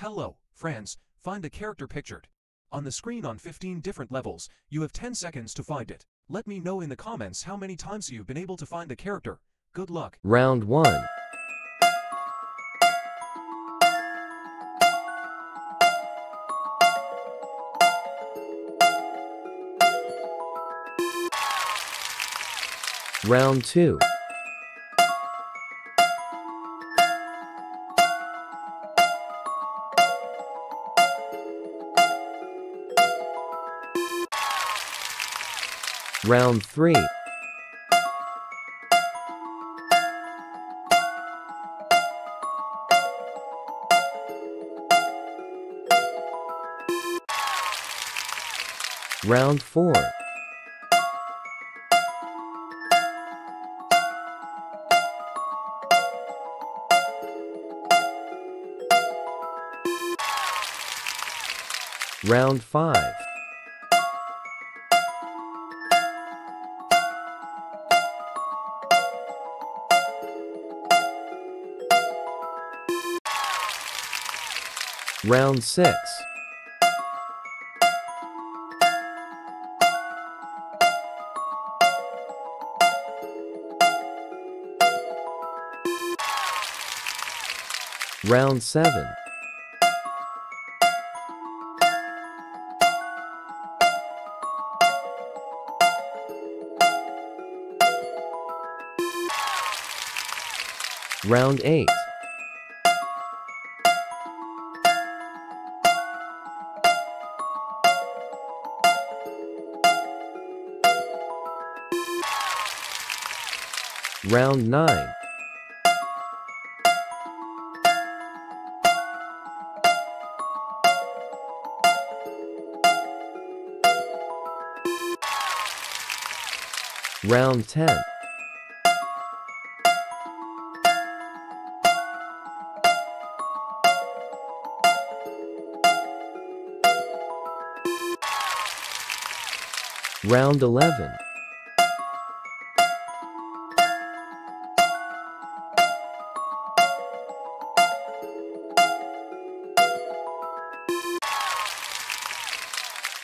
Hello, friends, find a character pictured. On the screen on 15 different levels, you have 10 seconds to find it. Let me know in the comments how many times you've been able to find the character. Good luck. Round 1. Round 2. Round 3. Round 4. Round 5. Round 6. Round 7. Round 8. Round 9. Round 10. Round 11.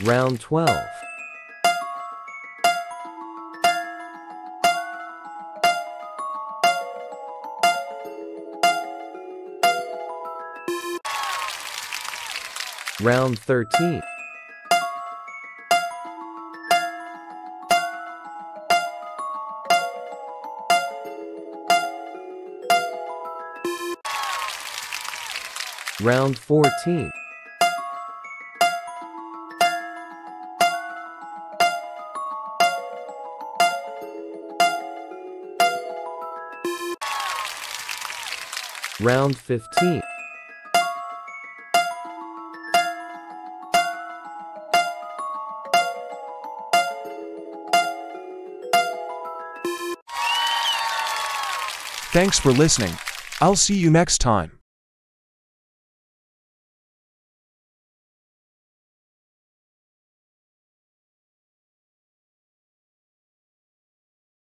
Round 12. Round 13. Round 14. Round 15. Thanks for listening. I'll see you next time.